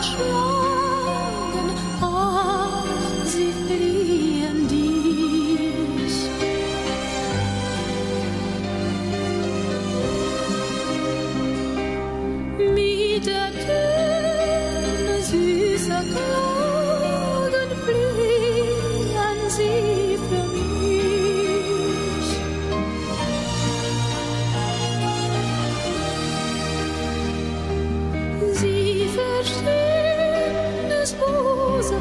Oh, sie fliehen dies. Mit der Töne süßer Klagen fliehen sie für mich. Sie verstehen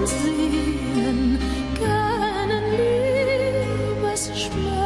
sehen, keinen spüren.